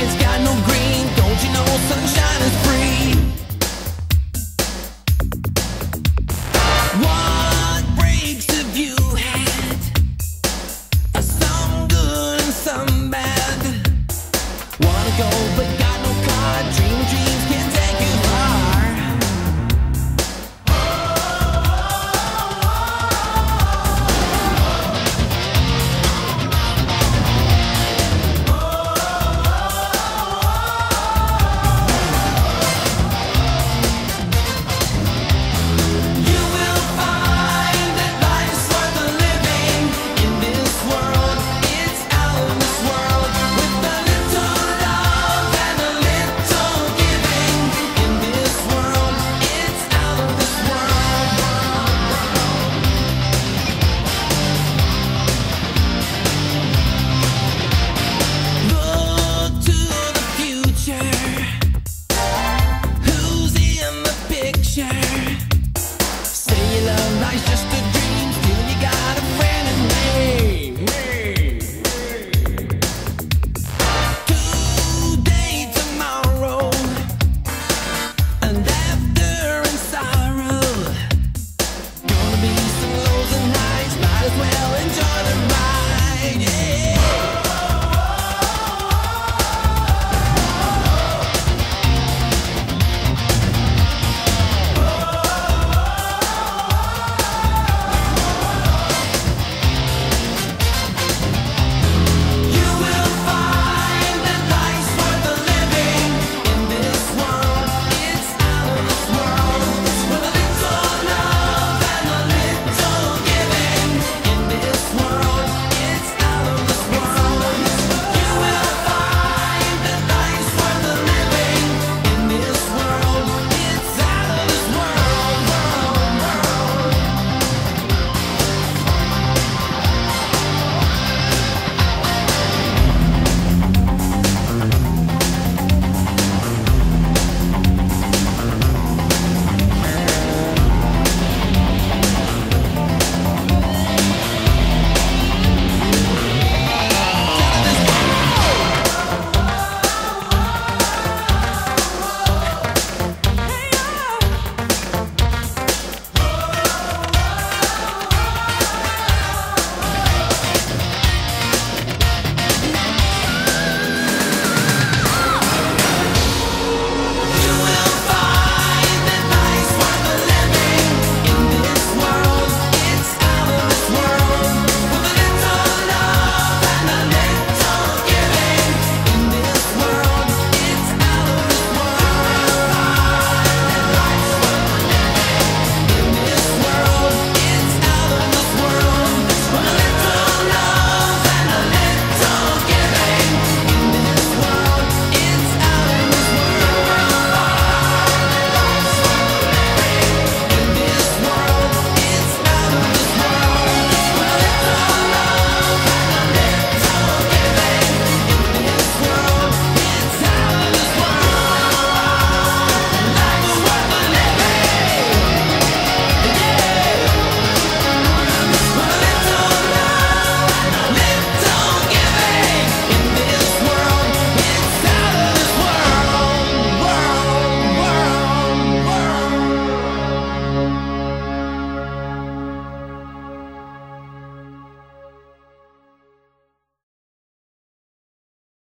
it's got no green. Don't you know sunshine is?